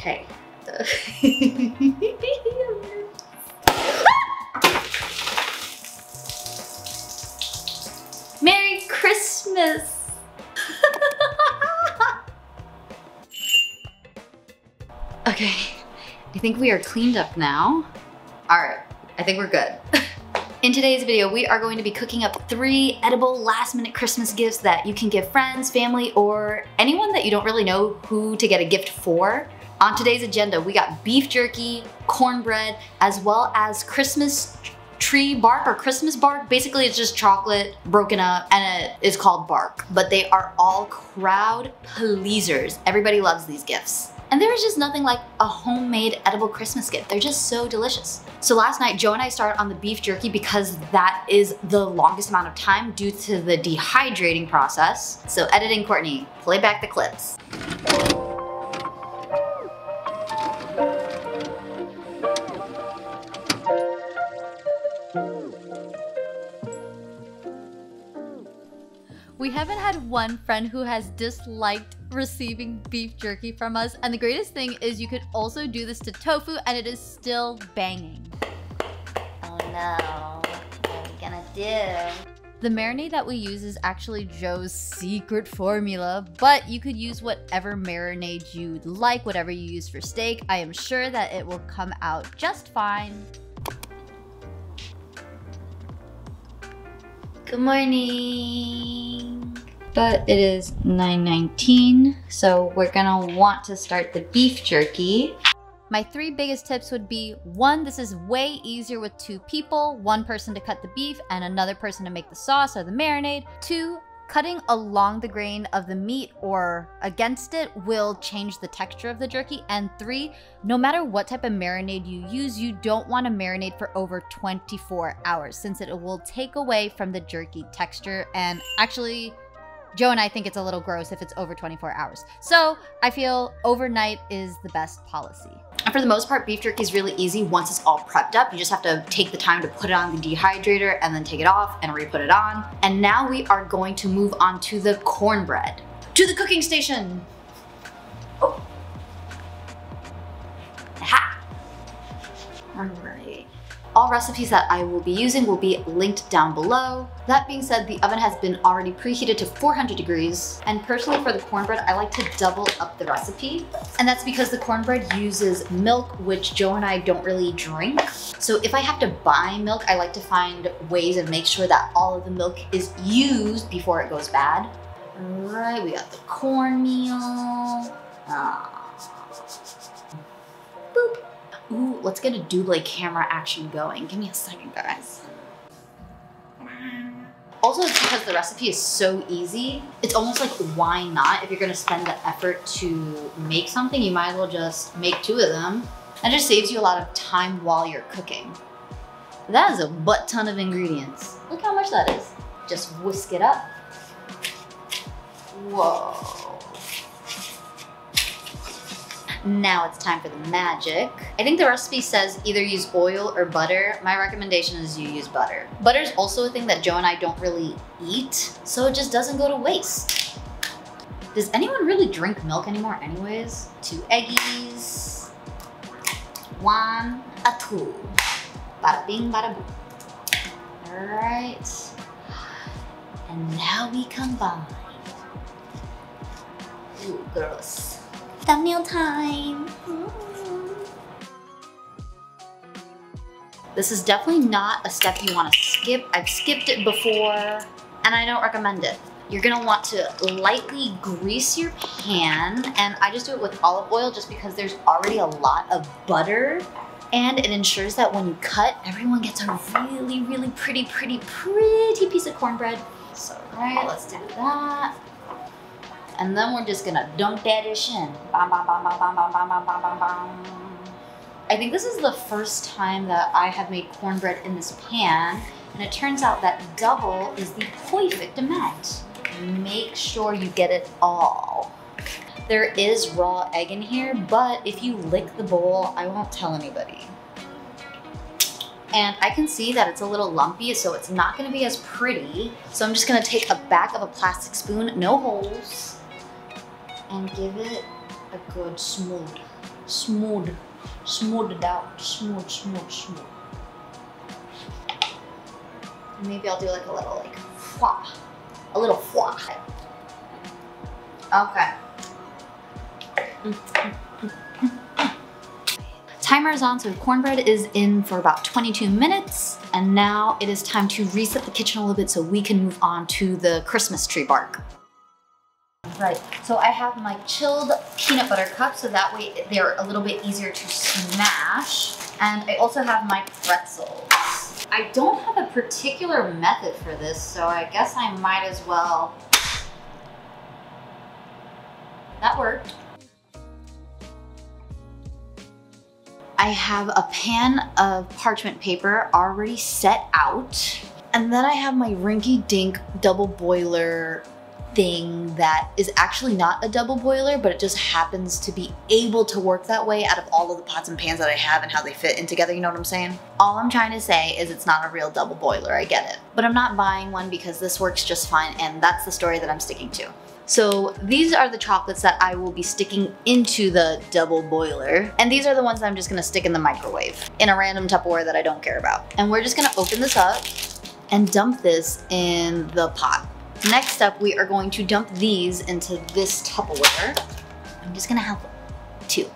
Okay. Merry Christmas! okay, I think we are cleaned up now. All right, I think we're good. In today's video, we are going to be cooking up three edible last minute Christmas gifts that you can give friends, family, or anyone that you don't really know who to get a gift for. On today's agenda, we got beef jerky, cornbread, as well as Christmas tree bark or Christmas bark. Basically, it's just chocolate broken up and it is called bark. But they are all crowd pleasers. Everybody loves these gifts. And there is just nothing like a homemade edible Christmas gift. They're just so delicious. So last night, Joe and I started on the beef jerky because that is the longest amount of time due to the dehydrating process. So editing Courtney, play back the clips. Haven't had one friend who has disliked receiving beef jerky from us. And the greatest thing is you could also do this to tofu and it is still banging. Oh no, what are we gonna do? The marinade that we use is actually Joe's secret formula, but you could use whatever marinade you'd like, whatever you use for steak. I am sure that it will come out just fine. Good morning. But it is 9.19, so we're gonna want to start the beef jerky. My three biggest tips would be one, this is way easier with two people, one person to cut the beef and another person to make the sauce or the marinade. Two, cutting along the grain of the meat or against it will change the texture of the jerky. And three, no matter what type of marinade you use, you don't want to marinate for over 24 hours since it will take away from the jerky texture and actually Joe and I think it's a little gross if it's over 24 hours. So I feel overnight is the best policy. And for the most part, beef jerky is really easy once it's all prepped up. You just have to take the time to put it on the dehydrator and then take it off and re-put it on. And now we are going to move on to the cornbread. To the cooking station. Oh. Ha! All recipes that I will be using will be linked down below. That being said, the oven has been already preheated to 400 degrees. And personally for the cornbread, I like to double up the recipe. And that's because the cornbread uses milk, which Joe and I don't really drink. So if I have to buy milk, I like to find ways and make sure that all of the milk is used before it goes bad. All right, we got the cornmeal. Ah. Ooh, let's get a double camera action going. Give me a second, guys. Also, it's because the recipe is so easy, it's almost like why not? If you're gonna spend the effort to make something, you might as well just make two of them. That just saves you a lot of time while you're cooking. That is a butt ton of ingredients. Look how much that is. Just whisk it up. Whoa. Now it's time for the magic. I think the recipe says either use oil or butter. My recommendation is you use butter. Butter is also a thing that Joe and I don't really eat, so it just doesn't go to waste. Does anyone really drink milk anymore anyways? Two eggies, one, a two. Bada bing, bada boom. All right. And now we combine. Ooh, gross. Thumbnail time. This is definitely not a step you want to skip. I've skipped it before and I don't recommend it. You're gonna want to lightly grease your pan and I just do it with olive oil just because there's already a lot of butter and it ensures that when you cut, everyone gets a really, really pretty, pretty, pretty piece of cornbread. So, right, let's do that. And then we're just gonna dunk that ish in. Bam, bam, bam, bam, bam, bam, bam, bam, bam, bam, bam. I think this is the first time that I have made cornbread in this pan, and it turns out that double is the perfect amount. Make sure you get it all. There is raw egg in here, but if you lick the bowl, I won't tell anybody. And I can see that it's a little lumpy, so it's not gonna be as pretty. So I'm just gonna take a back of a plastic spoon, no holes, and give it a good smooth smooth, smooth it out, smooth, smooth, smooth. Maybe I'll do like a little like fwa, a little fwa. Okay. Timer is on, so the cornbread is in for about 22 minutes. And now it is time to reset the kitchen a little bit so we can move on to the Christmas tree bark. Right, so I have my chilled peanut butter cups so that way they're a little bit easier to smash. And I also have my pretzels. I don't have a particular method for this, so I guess I might as well. That worked. I have a pan of parchment paper already set out. And then I have my rinky dink double boiler thing that is actually not a double boiler, but it just happens to be able to work that way out of all of the pots and pans that I have and how they fit in together, you know what I'm saying? All I'm trying to say is it's not a real double boiler, I get it. But I'm not buying one because this works just fine and that's the story that I'm sticking to. So these are the chocolates that I will be sticking into the double boiler. And these are the ones that I'm just gonna stick in the microwave in a random Tupperware that I don't care about. And we're just gonna open this up and dump this in the pot. Next up, we are going to dump these into this Tupperware. I'm just gonna have two.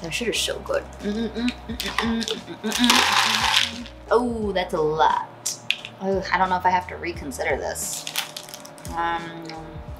Their sugar's so good. oh, that's a lot. I don't know if I have to reconsider this. Um,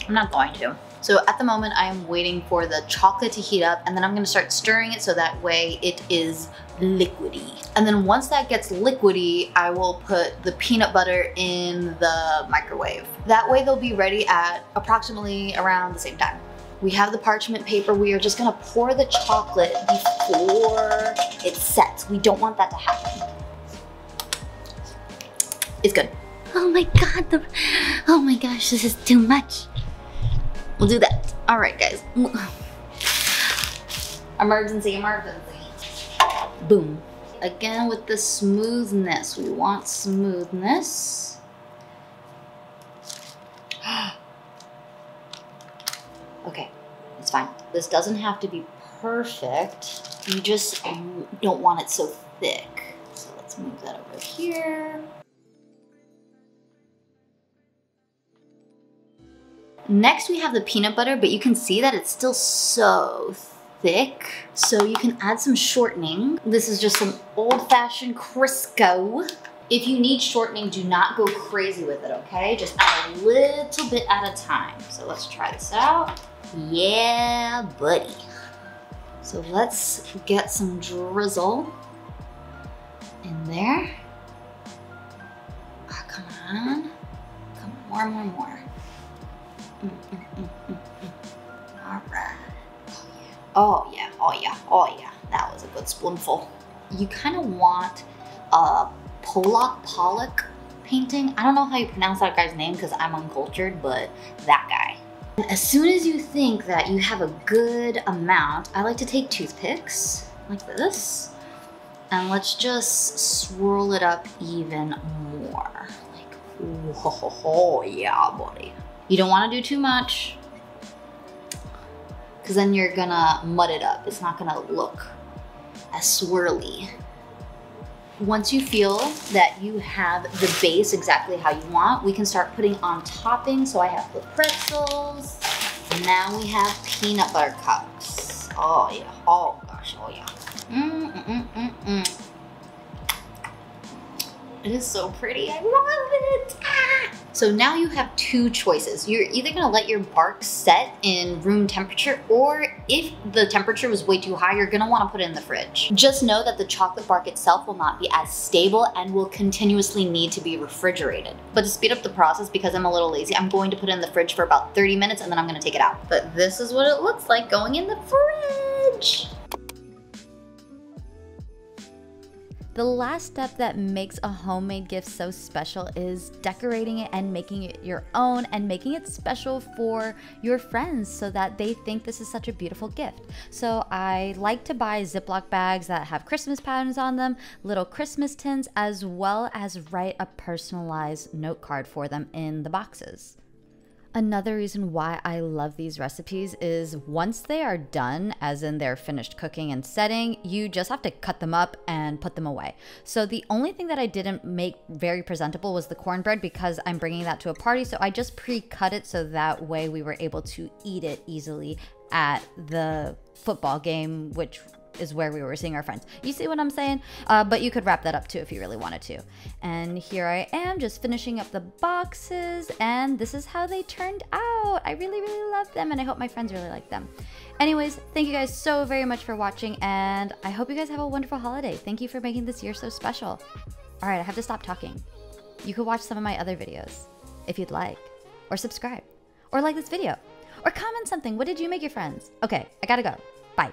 I'm not going to. So at the moment, I am waiting for the chocolate to heat up and then I'm gonna start stirring it so that way it is liquidy. And then once that gets liquidy, I will put the peanut butter in the microwave. That way they'll be ready at approximately around the same time. We have the parchment paper. We are just gonna pour the chocolate before it sets. We don't want that to happen. It's good. Oh my god, the, oh my gosh, this is too much. We'll do that. All right, guys. Emergency, emergency. Boom. Again with the smoothness. We want smoothness. okay, it's fine. This doesn't have to be perfect. You just don't want it so thick. So let's move that over here. Next we have the peanut butter, but you can see that it's still so thick. So you can add some shortening. This is just some old-fashioned Crisco. If you need shortening, do not go crazy with it, okay? Just add a little bit at a time. So let's try this out. Yeah, buddy. So let's get some drizzle in there. Oh, come on. Come on, more, more, more. All right. Oh yeah, oh yeah, oh yeah. That was a good spoonful. You kind of want a Pollock Pollock painting. I don't know how you pronounce that guy's name because I'm uncultured, but that guy. And as soon as you think that you have a good amount, I like to take toothpicks like this. And let's just swirl it up even more. Like, whoa, yeah, buddy. You don't want to do too much because then you're gonna mud it up. It's not gonna look as swirly. Once you feel that you have the base exactly how you want, we can start putting on toppings. So I have the pretzels. Now we have peanut butter cups. Oh yeah, oh gosh, oh yeah. Mm -mm -mm, mm, mm. It is so pretty, I love it. So now you have two choices. You're either gonna let your bark set in room temperature or if the temperature was way too high, you're gonna wanna put it in the fridge. Just know that the chocolate bark itself will not be as stable and will continuously need to be refrigerated. But to speed up the process, because I'm a little lazy, I'm going to put it in the fridge for about 30 minutes and then I'm gonna take it out. But this is what it looks like going in the fridge. The last step that makes a homemade gift so special is decorating it and making it your own and making it special for your friends so that they think this is such a beautiful gift. So I like to buy Ziploc bags that have Christmas patterns on them, little Christmas tins, as well as write a personalized note card for them in the boxes. Another reason why I love these recipes is once they are done, as in they're finished cooking and setting, you just have to cut them up and put them away. So the only thing that I didn't make very presentable was the cornbread because I'm bringing that to a party. So I just pre-cut it so that way we were able to eat it easily at the football game, which is where we were seeing our friends. You see what I'm saying? Uh, but you could wrap that up too if you really wanted to. And here I am just finishing up the boxes and this is how they turned out. I really, really love them and I hope my friends really like them. Anyways, thank you guys so very much for watching and I hope you guys have a wonderful holiday. Thank you for making this year so special. All right, I have to stop talking. You could watch some of my other videos if you'd like, or subscribe, or like this video, or comment something. What did you make your friends? Okay, I gotta go. Bye.